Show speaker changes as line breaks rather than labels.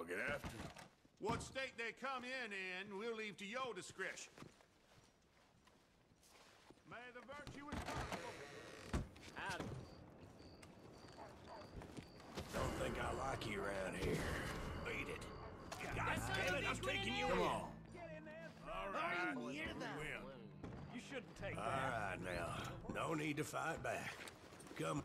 I'll get after him.
What state they come in in, we'll leave to your discretion. May the virtuous
Adam.
Don't think I like you around here. Beat it. God damn it, I'm taking you
Come on.
All right, we
Hear that?
You shouldn't take
All
that.
All right, now. No need to fight back. Come.